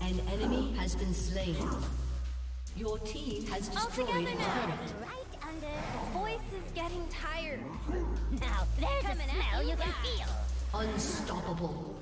An enemy has been slain. Your team has All destroyed together a now. turret. Right under. The voice is getting tired. Now there's Coming a smell you can feel. Unstoppable.